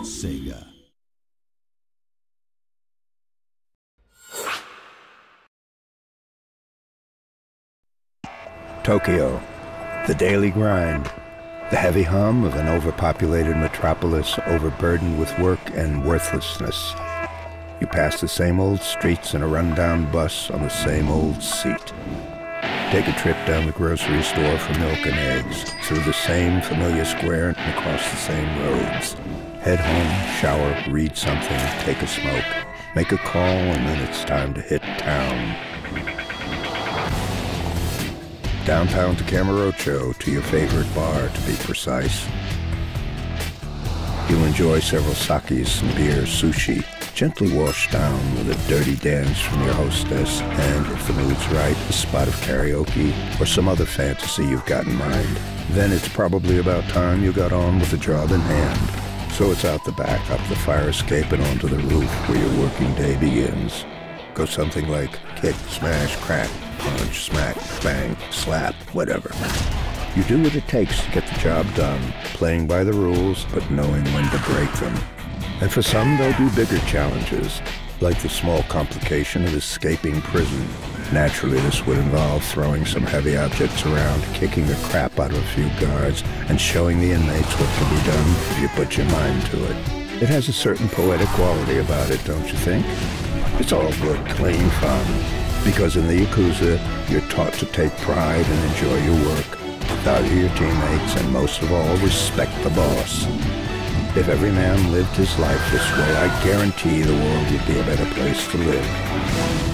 Sega. Tokyo, the daily grind, the heavy hum of an overpopulated metropolis overburdened with work and worthlessness. You pass the same old streets in a rundown bus on the same old seat. Take a trip down the grocery store for milk and eggs, through the same familiar square and across the same roads. Head home, shower, read something, take a smoke, make a call, and then it's time to hit town. Downtown to Kamurocho, to your favorite bar, to be precise. You'll enjoy several sakis, some beer, sushi, gently washed down with a dirty dance from your hostess, and if the mood's right, a spot of karaoke or some other fantasy you've got in mind. Then it's probably about time you got on with the job in hand. So it's out the back, up the fire escape, and onto the roof where your working day begins. Go something like kick, smash, crack, punch, smack, bang, slap, whatever. You do what it takes to get the job done, playing by the rules, but knowing when to break them. And for some, they'll do bigger challenges, like the small complication of escaping prison. Naturally, this would involve throwing some heavy objects around, kicking the crap out of a few guards, and showing the inmates what can be done if you put your mind to it. It has a certain poetic quality about it, don't you think? It's all good, clean fun. Because in the Yakuza, you're taught to take pride and enjoy your work, value your teammates, and most of all, respect the boss. If every man lived his life this way, I guarantee the world would be a better place to live.